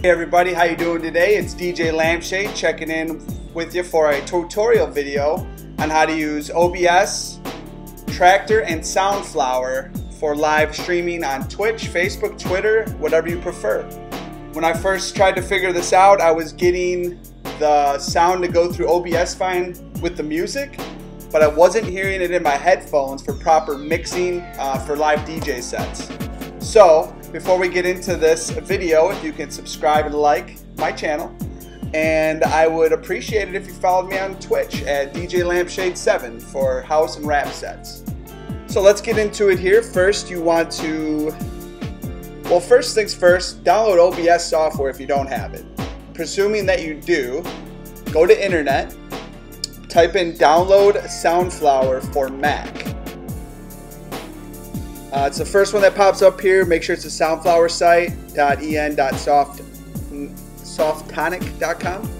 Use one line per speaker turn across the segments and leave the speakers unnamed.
Hey everybody, how you doing today? It's DJ Lampshade checking in with you for a tutorial video on how to use OBS, Traktor, and Soundflower for live streaming on Twitch, Facebook, Twitter, whatever you prefer. When I first tried to figure this out, I was getting the sound to go through OBS fine with the music, but I wasn't hearing it in my headphones for proper mixing uh, for live DJ sets. So, before we get into this video, if you can subscribe and like my channel, and I would appreciate it if you followed me on Twitch at DJ Lampshade7 for house and rap sets. So let's get into it here. First, you want to, well, first things first, download OBS software if you don't have it. Presuming that you do, go to internet, type in download Soundflower for Mac. Uh, it's the first one that pops up here. Make sure it's a Soundflower site, .en.softtonic.com.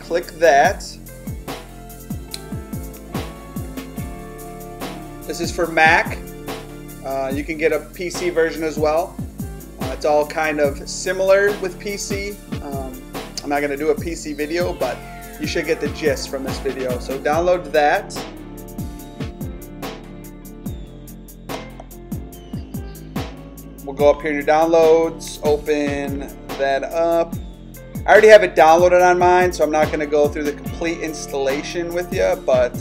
Click that. This is for Mac. Uh, you can get a PC version as well. Uh, it's all kind of similar with PC. Um, I'm not going to do a PC video, but you should get the gist from this video. So download that. We'll go up here in your downloads, open that up. I already have it downloaded on mine, so I'm not going to go through the complete installation with you, but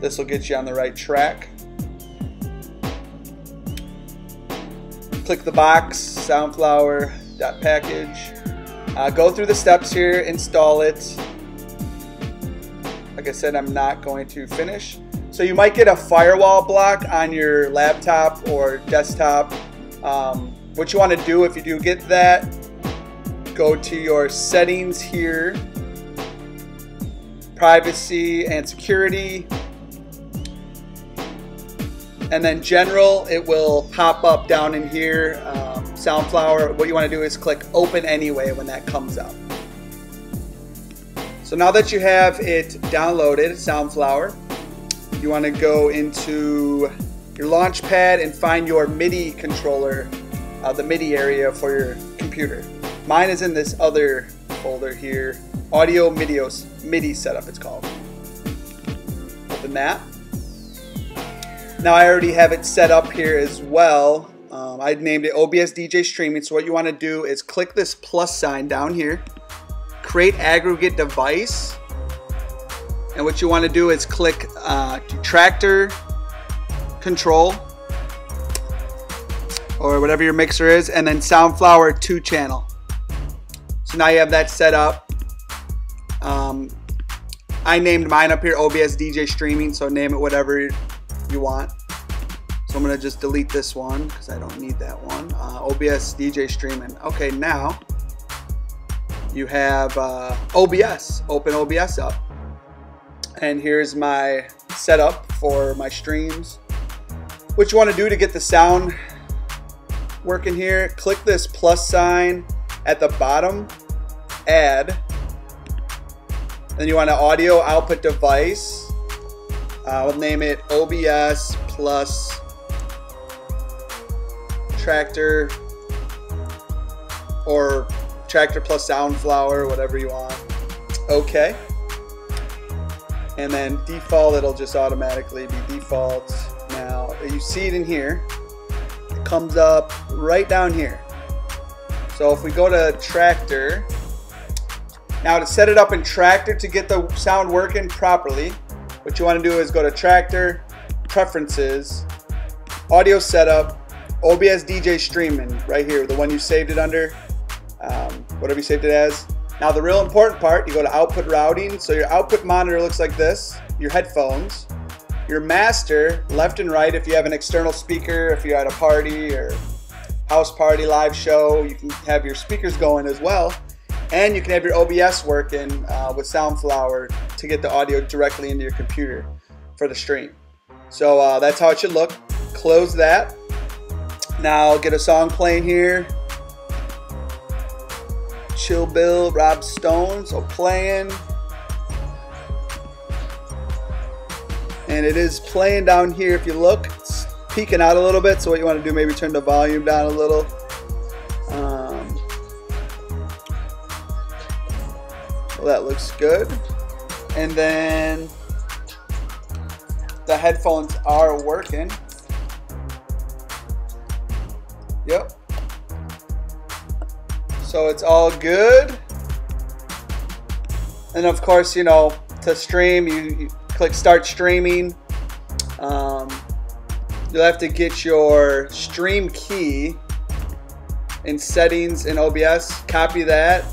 this will get you on the right track. Click the box, soundflower.package. Uh, go through the steps here, install it. Like I said, I'm not going to finish. So you might get a firewall block on your laptop or desktop um, what you want to do if you do get that, go to your settings here, privacy and security, and then general, it will pop up down in here. Um, Soundflower, what you want to do is click open anyway when that comes up. So now that you have it downloaded, Soundflower, you want to go into your launch pad and find your MIDI controller, uh, the MIDI area for your computer. Mine is in this other folder here, Audio MIDI, MIDI Setup it's called. Open that. Now I already have it set up here as well. Um, I named it OBS DJ Streaming. So what you want to do is click this plus sign down here, create aggregate device, and what you want to do is click uh, Traktor control or whatever your mixer is and then Soundflower 2 channel. So now you have that set up. Um, I named mine up here OBS DJ streaming so name it whatever you want. So I'm to just delete this one because I don't need that one. Uh, OBS DJ streaming. Okay now you have uh, OBS. Open OBS up. And here's my setup for my streams what you want to do to get the sound working here, click this plus sign at the bottom, add. Then you want an audio output device. Uh, we'll name it OBS plus Traktor or Traktor plus Soundflower, whatever you want. Okay. And then default, it'll just automatically be default you see it in here. It comes up right down here. So if we go to Traktor, now to set it up in Traktor to get the sound working properly, what you want to do is go to Traktor, Preferences, Audio Setup, OBS DJ Streaming, right here, the one you saved it under, um, whatever you saved it as. Now the real important part, you go to Output Routing, so your output monitor looks like this, your headphones, your master, left and right, if you have an external speaker, if you're at a party or house party, live show, you can have your speakers going as well. And you can have your OBS working uh, with Soundflower to get the audio directly into your computer for the stream. So uh, that's how it should look. Close that. Now get a song playing here. Chill Bill, Rob Stones so playing. And it is playing down here if you look it's peeking out a little bit so what you want to do maybe turn the volume down a little um, Well, that looks good. And then the headphones are working. Yep. So it's all good. And of course, you know, to stream, you, you click start streaming. Um, you'll have to get your stream key in settings in OBS, copy that,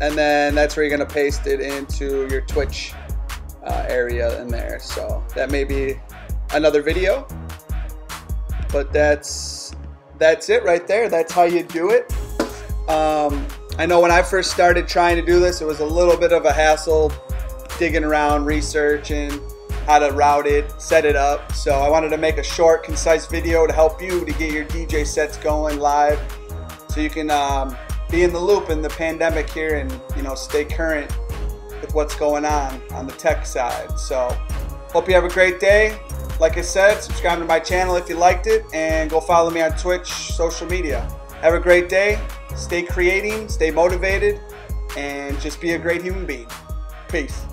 and then that's where you're gonna paste it into your Twitch uh, area in there. So that may be another video, but that's that's it right there. That's how you do it. Um, I know when I first started trying to do this, it was a little bit of a hassle digging around, researching how to route it, set it up. So I wanted to make a short, concise video to help you to get your DJ sets going live so you can um, be in the loop in the pandemic here and you know stay current with what's going on on the tech side. So hope you have a great day. Like I said, subscribe to my channel if you liked it and go follow me on Twitch, social media. Have a great day. Stay creating, stay motivated, and just be a great human being. Peace.